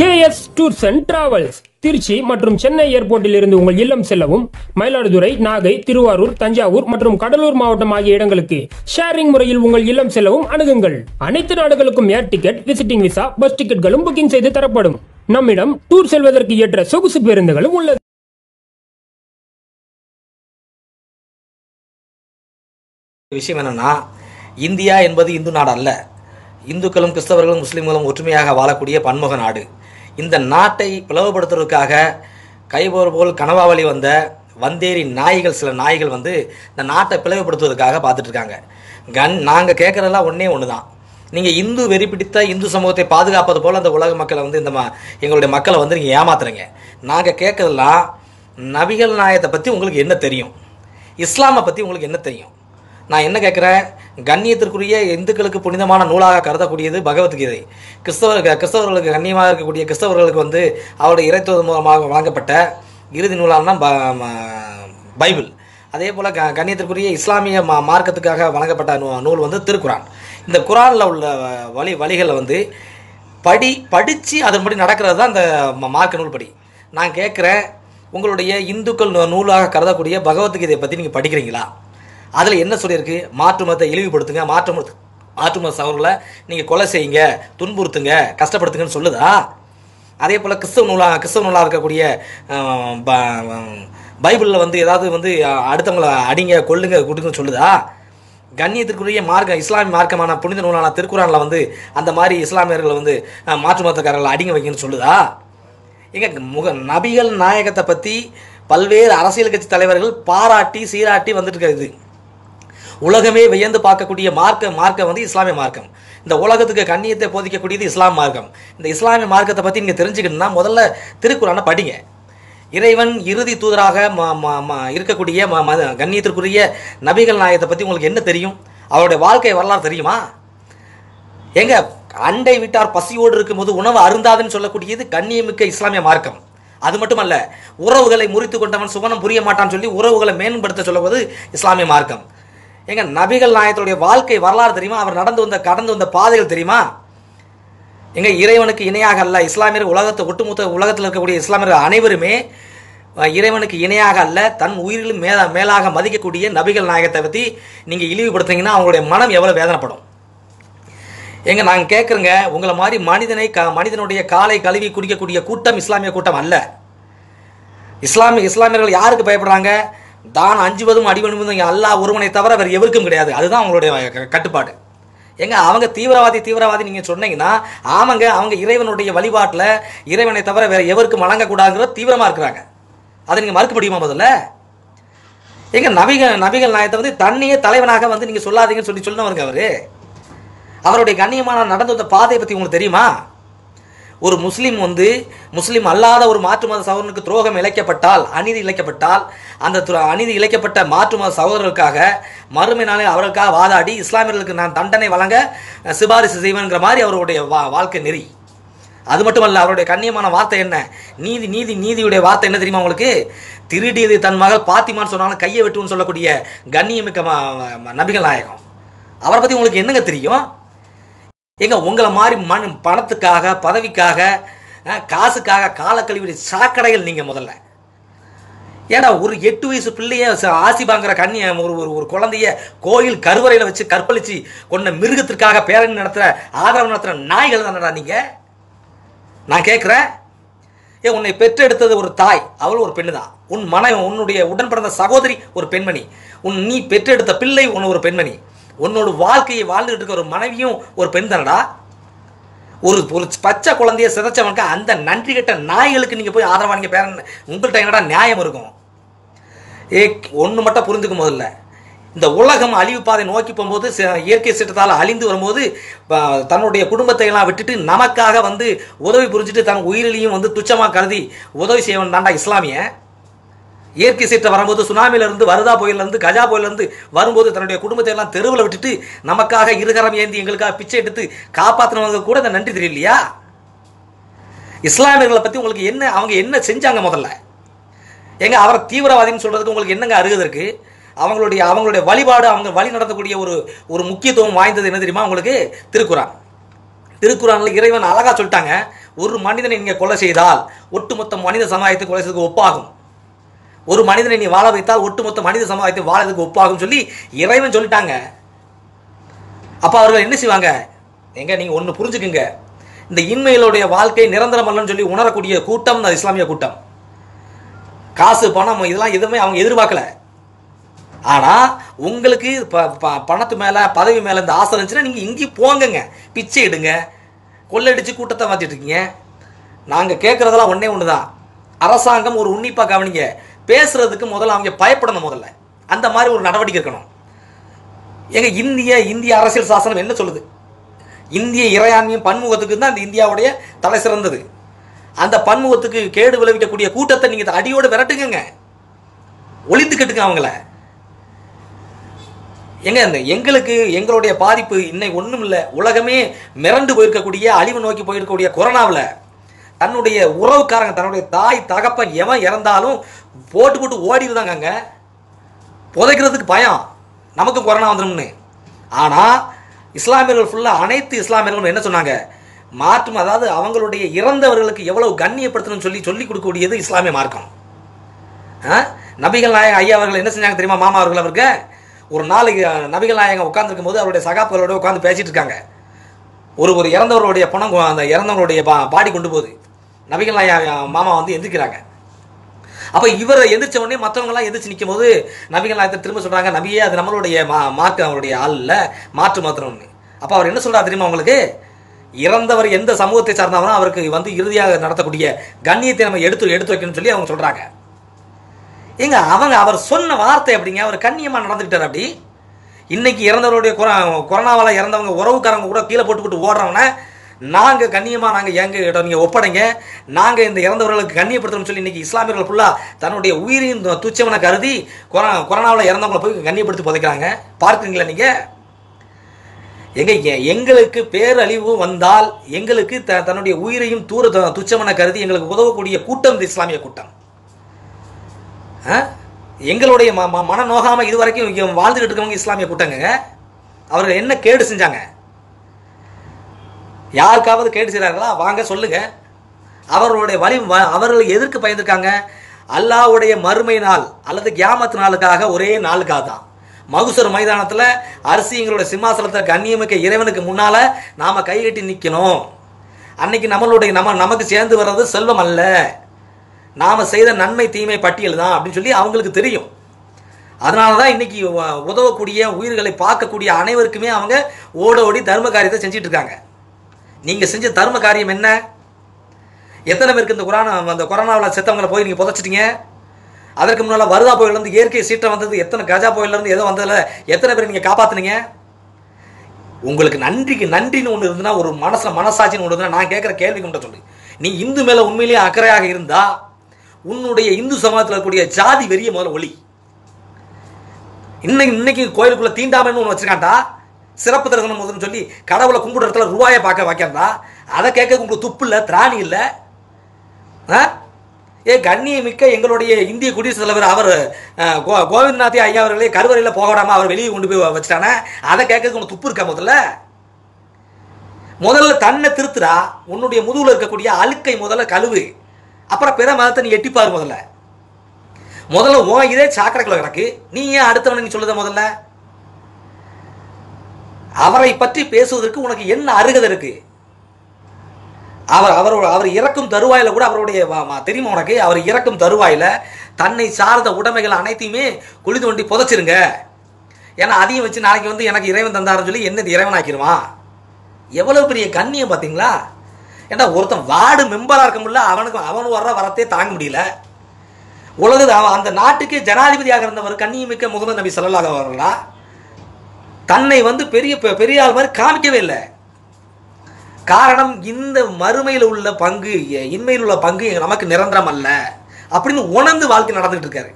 KS tours and travels Tiruchi மற்றும் சென்னை ஏர்போர்ட்டில் இருந்து உங்கள் இல்லம் செல்லவும் மயிலாடுதுறை நாகை திருவாரூர் தஞ்சாவூர் மற்றும் கடலூர் மாவட்டம் ஆகிய இடங்களுக்கு ஷேரிங் முறையில் உங்கள் இல்லம் செல்லவும் அணுகுங்கள். அனைத்து நாடுகளுக்கும் air ticket visiting visa bus டிக்கெட்களும் booking செய்து தரப்படும். நம்மிடம் டூர் செல்வதற்கு ஏற்ற சொகுசு பேருந்துகளும் உள்ளது. விஷயம் என்னன்னா இந்தியா என்பது இந்து நாடு அல்ல இந்துக்களும் கிறிஸ்தவர்களும் முஸ்லீம்களும் ஒற்றுமையாக வாழக்கூடிய பன்முக நாடு. இந்த நாட்டை பிளவுபடுத்துவதற்காக கைபோர் போல் கனவாவளி வந்த வந்தேரி நாய்கள் சில நாய்கள் வந்து இந்த நாட்டை பிளவுபடுத்துவதற்காக பார்த்துட்ருக்காங்க. கன் நாங்கள் கேட்குறதெல்லாம் ஒன்றே ஒன்று தான் நீங்கள் இந்து வெறி பிடித்த இந்து சமூகத்தை பாதுகாப்பது போல் அந்த உலக மக்களை வந்து இந்த ம எங்களுடைய மக்களை வந்து நீங்கள் ஏமாத்துறீங்க. நாங்கள் கேட்குறதெல்லாம் நபிகள் நாயத்தை பற்றி உங்களுக்கு என்ன தெரியும்? இஸ்லாமை பற்றி உங்களுக்கு என்ன தெரியும்? நான் என்ன கேட்குறேன்? கண்ணியத்திற்குரிய இந்துக்களுக்கு புனிதமான நூலாக கருதக்கூடியது பகவத்கீதை. கிறிஸ்தவர் கிறிஸ்தவர்களுக்கு கண்ணியமாக இருக்கக்கூடிய கிறிஸ்தவர்களுக்கு வந்து அவருடைய இறைத்துவம் மூலமாக வழங்கப்பட்ட இறுதி நூலான ப ம- பைபிள். அதே போல் க கண்ணியத்திற்குரிய இஸ்லாமிய மா மார்க்கத்துக்காக வழங்கப்பட்ட நூ- நூல் வந்து திருக்குரான் இந்த குரானில் உள்ள வழி வழிகளை வந்து படி படித்து அதன்படி நடக்கிறது தான் இந்த மார்க்க நூல் படி நான் கேட்குறேன் உங்களுடைய இந்துக்கள் நூலாக கருதக்கூடிய பகவத்கீதையை பற்றி நீங்கள் படிக்கிறீங்களா? அதில் என்ன சொல்லியிருக்கு? மாற்று மதத்தை இழிவுபடுத்துங்க மாற்று மத மாற்று மத சவர்களை நீங்கள் கொலை செய்யுங்க துன்புறுத்துங்க கஷ்டப்படுத்துங்கன்னு சொல்லுதா? அதே போல் கிறிஸ்தவ நூலாக கிறிஸ்தவ நூலாக இருக்கக்கூடிய ப- பைபிளில் வந்து ஏதாவது வந்து அடுத்தவங்களை அடிங்க கொள்ளுங்க கொடுங்கன்னு சொல்லுதா? கண்ணியத்திற்குரிய மார்க்கம் இஸ்லாமிய மார்க்கமான புனித நூலான திருக்குறானில் வந்து அந்த மாதிரி இஸ்லாமியர்களை வந்து மாற்று மதக்காரர்களை அடிங்க வைக்கணும்னு சொல்லுதா? எங்க முக நபிகள் நாயகத்தை பற்றி பல்வேறு அரசியல் கட்சி தலைவர்கள் பாராட்டி சீராட்டி வந்துட்டு இருக்கிறது உலகமே வியந்து பார்க்கக்கூடிய மார்க்க மார்க்கம் வந்து இஸ்லாமிய மார்க்கம். இந்த உலகத்துக்கு கண்ணியத்தை போதிக்கக்கூடியது இஸ்லாம் மார்க்கம். இந்த இஸ்லாமிய மார்க்கத்தை பற்றி நீங்கள் தெரிஞ்சுக்கணும்னா முதல்ல திருக்குறானை படிங்க. இறைவன் இறுதி தூதராக ம- ம- ம- இருக்கக்கூடிய ம- கண்ணியத்திற்குரிய நபிகள் நாயகத்தை பற்றி உங்களுக்கு என்ன தெரியும்? அவருடைய வாழ்க்கை வரலாறு தெரியுமா? எங்க அண்டை வீட்டார் பசியோடு இருக்கும்போது உணவு அருந்தாதுன்னு சொல்லக்கூடியது கண்ணியமிக்க இஸ்லாமிய மார்க்கம். அது மட்டுமல்ல உறவுகளை முறித்து கொண்டவன் சுவனம் புரிய மாட்டான்னு சொல்லி உறவுகளை மேம்படுத்த சொல்லுவது இஸ்லாமிய மார்க்கம். எங்க நபிகள் நாயகத்துடைய வாழ்க்கை வரலாறு தெரியுமா? அவர் நடந்து வந்த கடந்து வந்த பாதைகள் தெரியுமா? எங்க இறைவனுக்கு இணையாக அல்ல இஸ்லாமியர் உலகத்தை ஒட்டுமொத்த உலகத்தில் இருக்கக்கூடிய இஸ்லாமியர்கள் அனைவருமே இறைவனுக்கு இணையாக அல்ல தன் உயிரிலும் மேல மேலாக மதிக்கக்கூடிய நபிகள் நாயகத்தை பற்றி நீங்கள் இழிவுபடுத்துறீங்கன்னா அவங்களுடைய மனம் எவ்வளோ வேதனைப்படும். எங்க நாங்கள் கேட்குறோங்க உங்களை மாதிரி மனிதனை க மனிதனுடைய காலை கழுவி குடிக்கக்கூடிய கூட்டம் இஸ்லாமிய கூட்டம் அல்ல. இஸ்லாமிய இஸ்லாமியர்கள் யாருக்கு பயப்படுறாங்க? தான் அஞ்சுவதும் அடிவனுவதும் எல்லா ஒருவனை தவிர வேறு எவருக்கும் கிடையாது. அதுதான் அவங்களுடைய கட்டுப்பாடு. ஏங்க அவங்க தீவிரவாதி தீவிரவாதி நீங்கள் சொன்னீங்கன்னா ஆமாங்க அவங்க இறைவனுடைய வழிபாட்டில் இறைவனை தவிர வேற எவருக்கும் வழங்கக்கூடாதுங்கிற தீவிரமாக இருக்கிறாங்க. அதை நீங்கள் மறுக்க முடியுமா முதல்ல? ஏங்க நபிகள் நபிகள் நாயத்தை வந்து தண்ணியே தலைவனாக வந்து நீங்கள் சொல்லாதீங்கன்னு சொல்லி சொன்னவருங்க அவரு. அவருடைய கண்ணியமான நடந்து வந்த பாதையை பற்றி உங்களுக்கு தெரியுமா? ஒரு முஸ்லீம் வந்து முஸ்லீம் அல்லாத ஒரு மாற்று மத சகோதரனுக்கு துரோகம் இழைக்கப்பட்டால் அநீதி இழைக்கப்பட்டால் அந்த அநீதி இழைக்கப்பட்ட மாற்று மத சகோதரர்களுக்காக மறுமை நாளில் அவர்களுக்காக வாதாடி இஸ்லாமியர்களுக்கு நான் தண்டனை வழங்க சிபாரிசு செய்வேங்கிற மாதிரி அவருடைய வா வாழ்க்கை நெறி. அது மட்டுமல்ல அவருடைய கண்ணியமான வார்த்தை என்ன? நீதி நீதி நீதியுடைய வார்த்தை என்ன தெரியுமா உங்களுக்கு? திருடியது தன் மகள் பாத்திமான்னு சொன்னாலும் கையை வெட்டுன்னு சொல்லக்கூடிய கண்ணியமிக்க நபிகள் நாயகம். அவரை பற்றி உங்களுக்கு என்னங்க தெரியும்? ஏங்க உங்களை மாதிரி மண் பணத்துக்காக பதவிக்காக காசுக்காக காலக்கழிவு சாக்கடைகள் நீங்கள் முதல்ல. ஏடா ஒரு எட்டு வயசு பிள்ளைய ஆசி வாங்குற கண்ணிய ஒரு ஒரு ஒரு குழந்தைய கோயில் கருவறையில் வச்சு கற்பழிச்சு கொண்ட மிருகத்திற்காக பேரணி நடத்துகிற ஆதரவு நடத்துகிற நாய்கள் தானடா நீங்கள் நான் கேட்குறேன் ஏ உன்னை பெற்றெடுத்தது ஒரு தாய் அவள் ஒரு பெண்ணு தான் உன் மனைவன் உன்னுடைய உடன் பிறந்த சகோதரி ஒரு பெண்மணி. உன் நீ பெற்றெடுத்த பிள்ளை உன் ஒரு பெண்மணி. உன்னோட வாழ்க்கையை வாழ்ந்துகிட்டு இருக்க ஒரு மனைவியும் ஒரு பெண் தானடா? ஒரு ஒரு பச்சை குழந்தைய சிதைச்சவனுக்கு அந்த நன்றி கெட்ட நாய்களுக்கு நீங்கள் போய் ஆதரவா நீங்கள் பேரன் உங்கள்கிட்ட என்னடா நியாயம் இருக்கும்? ஏ ஒன்று மட்டும் புரிஞ்சுக்க முதல்ல. இந்த உலகம் அழிவு பாதை நோக்கி போகும்போது இயற்கை சீற்றத்தால் அழிந்து வரும்போது தன்னுடைய குடும்பத்தை எல்லாம் விட்டுட்டு நமக்காக வந்து உதவி புரிஞ்சுட்டு தன் உயிரிலையும் வந்து துச்சமாக கருதி உதவி செய்வன் தாண்டா இஸ்லாமிய. இயற்கை சீற்றம் வரும்போது சுனாமியிலிருந்து வருதா புயல்ல கஜா புயல்ல வரும்போது தன்னுடைய குடும்பத்தை எல்லாம் தெருவில் விட்டுட்டு நமக்காக இருகரம் ஏந்தி எங்களுக்காக பிச்சை எடுத்து காப்பாற்றினவங்க கூட இந்த நன்றி தெரியலையா இஸ்லாமியர்களை பற்றி உங்களுக்கு என்ன அவங்க என்ன செஞ்சாங்க முதல்ல? எங்க அவரை தீவிரவாதின்னு சொல்றதுக்கு உங்களுக்கு என்னங்க அருகது இருக்கு? அவங்களுடைய அவங்களுடைய வழிபாடு அவங்க வழி நடத்தக்கூடிய ஒரு ஒரு முக்கியத்துவம் வாய்ந்தது என்ன தெரியுமா உங்களுக்கு? திருக்குறான். திருக்குறானில் இறைவன் அழகாக சொல்லிட்டாங்க ஒரு மனிதனை நீங்கள் கொலை செய்தால் ஒட்டுமொத்த மனித சமுதாயத்தை கொலை செய்ததுக்கு ஒப்பாகும். ஒரு மனிதனை நீ வாழ வைத்தால் ஒட்டுமொத்த மனித சமுதாயத்தை வாழறதுக்கு ஒப்பாகும் சொல்லி இறைவன் சொல்லிட்டாங்க. அப்ப அவர்கள் என்ன செய்வாங்க? எங்க நீங்க ஒண்ணு புரிஞ்சுக்குங்க. இந்த இன்மையிலுடைய வாழ்க்கை நிரந்தரம் அல்லன்னு சொல்லி உணரக்கூடிய கூட்டம் இந்த இஸ்லாமிய கூட்டம். காசு பணம் இதெல்லாம் எதுவுமே அவங்க எதிர்பார்க்கல. ஆனா உங்களுக்கு ப- ப- பணத்து மேல பதவி மேல இந்த ஆசை இருந்துச்சுன்னா நீங்க இங்கேயும் போங்கங்க. பிச்சை எடுங்க. கொள்ளடிச்சு கூட்டத்தை மாத்திட்டு இருக்கீங்க. நாங்க கேட்கறதெல்லாம் ஒன்று ஒண்ணுதான். அரசாங்கம் ஒரு உன்னிப்பா கவனிங்க. பேசுறதுக்கு முதல்ல அவங்க பயப்படணும் முதல்ல. அந்த மாதிரி ஒரு நடவடிக்கை இருக்கணும் எங்க இந்திய இந்திய அரசியல் சாசனம் என்ன சொல்லுது? இந்திய இறையாண்மையும் பன்முகத்துக்கு தான் இந்த இந்தியாவுடைய தலை சிறந்தது. அந்த பன்முகத்துக்கு கேடு விளைவிக்கக்கூடிய கூட்டத்தை நீங்க அடியோடு விரட்டுங்க ஒளிந்து கட்டுங்க அவங்கள. எங்க இந்த எங்களுக்கு எங்களுடைய பாதிப்பு இன்னைக்கு ஒன்றும் இல்லை உலகமே மிரண்டு போயிருக்கக்கூடிய அழிவு நோக்கி போயிருக்கக்கூடிய கொரோனாவில் தன்னுடைய உறவுக்காரங்க தன்னுடைய தாய் தகப்பன் எவன் இறந்தாலும் போட்டு போட்டு ஓடிடுதாங்க அங்க. புதைக்கிறதுக்கு பயம். நமக்கும் கொரோனா வந்துடும்னு ஆனால் இஸ்லாமியர்கள் ஃபுல்லாக அனைத்து இஸ்லாமியர்களும் என்ன சொன்னாங்க? மாற்றும் அதாவது அவங்களுடைய இறந்தவர்களுக்கு எவ்வளவு கண்ணியப்படுத்தணும்னு சொல்லி சொல்லிக் கொடுக்கக்கூடியது இஸ்லாமிய மார்க்கம். நபிகள் நாயகம் ஐயா அவர்கள் என்ன செஞ்சாங்க தெரியுமா? மாமா அவர்கள் அவருக்கு ஒரு நாளைக்கு நபிகள் நாயகம் உட்காந்துருக்கும் போது அவருடைய சகாப்களோட உட்காந்து பேசிட்டு இருக்காங்க. ஒரு ஒரு இறந்தவருடைய பணம் அந்த இறந்தவருடைய பா- பாடி கொண்டு போகுது. நபிகள் மாமா வந்து எந்திரிக்கிறாங்க. அப்ப இவரை எந்திரிச்ச உடனே மற்றவங்களாம் எந்திரிச்சு நிற்கும் போது நபிகள் நாயகத்தை திரும்ப சொல்றாங்க நபியே அது நம்மளுடைய மா மார்க் அவருடைய ஆளில் மாற்று மாத்திரம்னு. அப்ப அவர் என்ன சொல்றாரு தெரியுமா உங்களுக்கு? இறந்தவர் எந்த சமூகத்தை சார்ந்தவரோ அவருக்கு வந்து இறுதியாக நடத்தக்கூடிய கண்ணியத்தை நம்ம எடுத்து எடுத்து வைக்கணும்னு சொல்லி அவங்க சொல்றாங்க. ஏங்க அவங்க அவர் சொன்ன வார்த்தை அப்படிங்க அவர் கண்ணியமா நடந்துக்கிட்டார் அப்படி. இன்னைக்கு இறந்தவருடைய கொரோனாவால் இறந்தவங்க உறவுக்காரங்க கூட கீழே போட்டுக்கிட்டு போட்டு ஓடுறவன நாங்கள் கண்ணியமாக நாங்கள் எங்கள் இடம் ஒப்படைங்க. நாங்கள் இந்த இறந்தவர்களுக்கு கண்ணியப்படுத்தணும்னு சொல்லி இன்றைக்கி இஸ்லாமியர்கள் ஃபுல்லாக தன்னுடைய உயிரின் துச்சமனை கருதி கொரோனா கொரோனாவில் இறந்தவங்களை போய் கண்ணியப்படுத்தி புதைக்கிறாங்க. பார்க்குறீங்களா நீங்கள் எங்க எங்களுக்கு பேரழிவு வந்தால் எங்களுக்கு த- தன்னுடைய உயிரையும் தூர து- துச்சமென கருதி எங்களுக்கு உதவக்கூடிய கூட்டம் இந்த இஸ்லாமிய கூட்டம். ஆ? எங்களுடைய ம ம- மன நோகாமல் இது வரைக்கும் வாழ்ந்துகிட்டு இருக்கவங்க இஸ்லாமிய கூட்டங்க. அவர்கள் என்ன கேடு செஞ்சாங்க? யாருக்காவது கேட்டு செய்கிறார்களா வாங்க சொல்லுங்க. அவர்களுடைய வழி வ- அவர்கள் எதற்கு பயந்துருக்காங்க? அல்லாஹ்வுடைய மறுமை நாள் அல்லது கியாமத்து நாளுக்காக ஒரே நாளுக்காக தான். மகுசூர் மைதானத்தில் அரிசி எங்களுடைய சிம்மாசனத்தை கண்ணியமிக்க இறைவனுக்கு முன்னால் நாம் கைகட்டி நிற்கணும் அன்னைக்கு நம்மளுடைய நம்ம நமக்கு சேர்ந்து வர்றது செல்வம் அல்ல. நாம் செய்த நன்மை தீமை பட்டியல் தான் அப்படின்னு சொல்லி அவங்களுக்கு தெரியும். அதனால தான் இன்னைக்கு உதவக்கூடிய உயிர்களை பார்க்கக்கூடிய அனைவருக்குமே அவங்க ஓட ஓடி தர்ம காரியத்தை செஞ்சுட்டு நீங்கள் செஞ்ச தர்ம காரியம் என்ன? எத்தனை பேருக்கு இந்த கொரோனா அந்த கொரோனாவில் செத்தவங்களை போய் நீங்கள் புதைச்சிட்டீங்க? அதற்கு முன்னால் வருதா புயலேருந்து இயற்கை சீற்றம் வந்தது எத்தனை கஜா புயலேருந்து எதோ வந்ததுல எத்தனை பேர் நீங்கள் காப்பாற்றுனீங்க உங்களுக்கு நன்றிக்கு நன்றின்னு ஒன்று இருந்ததுன்னா ஒரு மனசில் மனசாட்சின்னு ஒன்று நான் கேட்குற கேள்வி கொண்ட சொல்லு. நீ இந்து மேலே உண்மையிலேயே அக்கறையாக இருந்தா உன்னுடைய இந்து சமூகத்தில் இருக்கக்கூடிய ஜாதி வெறிய முதல்ல ஒளி. இன்னைக்கு இன்னைக்கு கோயிலுக்குள்ளே தீண்டாமைன்னு ஒன்று வச்சுருக்காண்டா சிறப்பு தரிசனம் முதல்னு சொல்லி கடவுளை கும்பிடுற இடத்துல ரூபாயை பார்க்க வைக்கிறதா? அதை கேட்க உங்களுக்கு துப்பு இல்லை திராணி இல்லை? ஆ? ஏ கண்ணியமிக்க எங்களுடைய இந்திய குடியரசுத் தலைவர் அவர் கோ கோவிந்தநாத்தி ஐயா அவர்களே கருவறையில் போக விடாமல் அவர் வெளியே கொண்டு போய் வச்சுட்டானே. அதை கேட்கறதுக்கு உனக்கு துப்பு இருக்கா முதல்ல? முதல்ல தன்னை திருத்துறா. உன்னுடைய முதுகில் இருக்கக்கூடிய அழுக்கை முதல்ல கழுவு. அப்புறம் பிற மதத்தை நீ எட்டிப்பார் முதல்ல. முதல்ல உன் இதே சாக்கடைக்குள்ள கிடக்கு. நீ ஏன் அடுத்தவனை நீ சொல்லுத முதல்ல? அவரை பற்றி பேசுவதற்கு உனக்கு என்ன அருகதை இருக்கு? அவர் அவரோட அவர் இறக்கும் தருவாயில கூட அவருடைய தெரியுமா உனக்கு? அவர் இறக்கும் தருவாயில் தன்னை சார்ந்த உடைமைகள் அனைத்தையுமே குழி தோண்டி புதைச்சிருங்க. ஏன்னா அதையும் வச்சு நாளைக்கு வந்து எனக்கு இறைவன் தந்தாருன்னு சொல்லி என்ன இறைவனாக்கிடுவான் எவ்வளோ பெரிய கண்ணியம் பார்த்தீங்களா ஏன்னா ஒருத்தன் வார்டு மெம்பராக இருக்க முடியல அவனுக்கு அவன் வர்ற வரத்தே தாங்க முடியல. உலக அவன் அந்த நாட்டுக்கு ஜனாதிபதியாக இருந்தவர் கண்ணியமிக்க முகமது நபி ஸல்லல்லாஹு வரலாம் தன்னை வந்து பெரிய பெ- பெரிய ஆள் மாதிரி காமிக்கவே இல்லை. காரணம் இந்த மறுமையில் உள்ள பங்கு எ- இன்மையில் உள்ள பங்கு நமக்கு நிரந்தரம் அல்ல. அப்படின்னு உணர்ந்து வாழ்க்கை நடந்துகிட்டு இருக்காரு.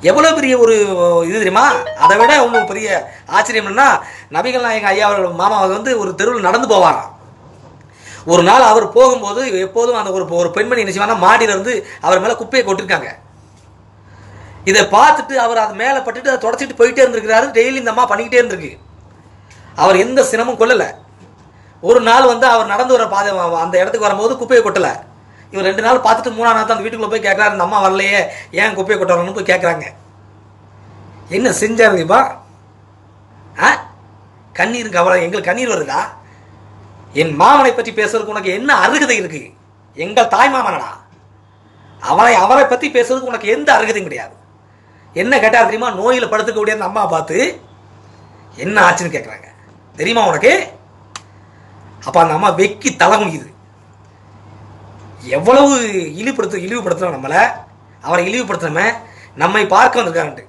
எவ்வளோ பெரிய ஒரு இது தெரியுமா? அதை விட இன்னும் பெரிய ஆச்சரியம் என்னன்னா நபிகள் நாயகம் ஐயா அவர்கள் மாமா வந்து ஒரு தெருவில் நடந்து போவாராம். ஒரு நாள் அவர் போகும்போது எப்போதும் அந்த ஒரு ஒரு பெண்மணி என்ன செய்வாங்கன்னா மாடியில இருந்து அவர் மேலே குப்பையை கொட்டிருக்காங்க. இதை பார்த்துட்டு அவர் அது மேலே பட்டுட்டு அதை தொடச்சிட்டு போயிட்டே இருந்திருக்கிறாரு. டெய்லி இந்த அம்மா பண்ணிக்கிட்டே இருந்திருக்கு. அவர் எந்த சினமும் கொள்ளலை ஒரு நாள் வந்து அவர் நடந்து வர பாதை அந்த இடத்துக்கு வரும்போது குப்பையை கொட்டலை. இவர் ரெண்டு நாள் பார்த்துட்டு மூணாம் நாள் தான் அந்த வீட்டுக்குள்ளே போய் கேட்குறாரு இந்த அம்மா வரலையே ஏன் குப்பையை கொட்டுறாங்கன்னு போய் கேட்குறாங்க என்ன செஞ்சார் தீபா ஆ? கண்ணீர் கவலை எங்களுக்கு கண்ணீர் வருதா? என் மாமனை பற்றி பேசுறதுக்கு உனக்கு என்ன அருகதை இருக்கு? எங்கள் தாய் மாமனடா? அவனை அவரை பற்றி பேசுறதுக்கு உனக்கு எந்த அருகதையும் கிடையாது. என்ன கேட்டார் தெரியுமா? நோயில் படுத்துக்கூடிய அந்த அம்மா பார்த்து என்ன ஆச்சுன்னு கேட்குறாங்க தெரியுமா உனக்கு? அப்போ அந்த அம்மா வெக்கி தலை குனிக்குது. எவ்வளவு இழிவுபடுத்து இழிவுபடுத்துறோம் நம்மளை? அவரை இழிவுபடுத்துறமே நம்மை பார்க்க வந்திருக்காங்கன்ட்டு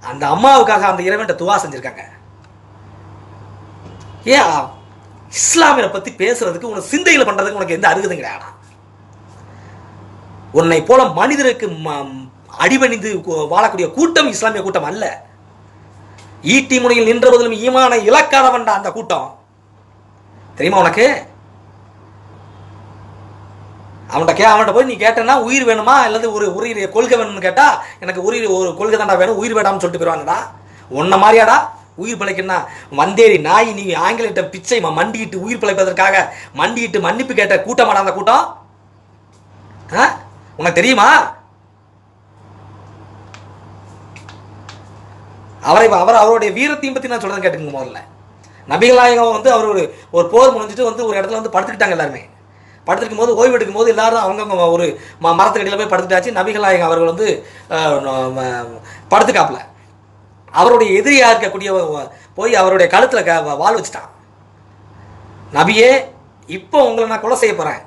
அந்த அம்மாவுக்காக அந்த இறைவன்ட்ட துவா செஞ்சிருக்காங்க. ஏன் இஸ்லாமியரை பத்தி பேசுறதுக்கு உனக்கு சிந்தையில் பண்றதுக்கு உனக்கு எந்த அருகதும் கிடையாதா? உன்னை போல மனிதருக்கு ம- அடிபணிந்து வாழக்கூடிய கூட்டம் இஸ்லாமிய கூட்டம் அல்ல. ஈட்டி முனையில் நின்ற போதிலும் ஈமான இலக்காதவன்டா அந்த கூட்டம். தெரியுமா உனக்கு? அவன்கிட்ட கே அவன்கிட்ட போய் நீ கேட்டேன்னா உயிர் வேணுமா? அல்லது ஒரு உரிய கொள்கை வேணும்னு கேட்டா எனக்கு உரிய ஒரு கொள்கை தாண்டா வேணும் உயிர் வேடாம்னு சொல்லிட்டு போயிடுவாங்கடா உன்ன மாதிரியாடா உயிர் பிழைக்கணும்னா வந்தேரி நாய் நீ ஆங்கிலிட்ட பிச்சை ம- உயிர் பிழைப்பதற்காக மண்டியிட்டு மன்னிப்பு கேட்ட கூட்டமாடா அந்த கூட்டம். ஆ? உனக்கு தெரியுமா? அவரை அவர் அவருடைய வீரத்தையும் பற்றி நான் சொல்கிறேன் கேட்டுங்க முதல்ல. நபிகள் நாயகம் வந்து அவர் ஒரு ஒரு போர் முடிஞ்சிட்டு வந்து ஒரு இடத்துல வந்து படுத்துக்கிட்டாங்க எல்லாருமே. படுத்துக்கும் போது ஓய்வு எடுக்கும் போது எல்லாரும் அவங்கவுங்க ஒரு ம மரத்துக்கடியில் போய் படுத்துட்டாச்சு. நபிகள் நாயகம் அவர்கள் வந்து படுத்துக்காப்பில். அவருடைய எதிரியா இருக்கக்கூடிய போய் அவருடைய கழுத்தில் க வாழ் வச்சுட்டான். நபியே இப்போ உங்களை நான் கொலை செய்ய போகிறேன்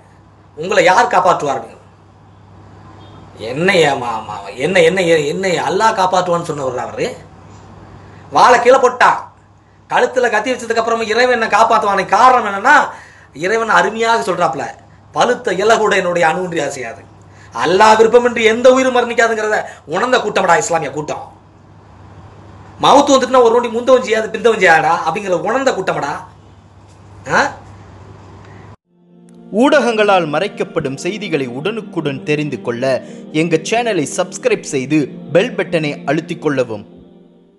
உங்களை யார் காப்பாற்றுவார் அப்படின்னு என்னை மா- என்ன என்ன என்னை அல்லாஹ் காப்பாற்றுவான்னு சொன்னவர் அவர் வாழை கீழே போட்டான் கழுத்தில் கத்தி வச்சதுக்கு அப்புறமா இறைவன் என்ன காப்பாற்றுவான காரணம் என்னன்னா இறைவன் அருமையாக சொல்றாப்ல பழுத்த இலகுட என்னுடைய அணுன்றி அசையாது. அல்லாஹ் விருப்பமின்றி எந்த உயிரும் மரணிக்காதுங்கிறத உணர்ந்த கூட்டமடா இஸ்லாமிய கூட்டம். மவுத்து வந்துட்டுனா ஒரு நோண்டி முந்தவன் செய்யாது பிந்தவன் செய்யாடா அப்படிங்கிற உணர்ந்த கூட்டமடா. ஆ? ஊடகங்களால் மறைக்கப்படும் செய்திகளை உடனுக்குடன் தெரிந்து கொள்ள எங்கள் சேனலை சப்ஸ்கிரைப் செய்து பெல் பட்டனை அழுத்திக் கொள்ளவும்.